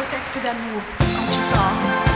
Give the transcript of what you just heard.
beau texte d'amour quand tu pars.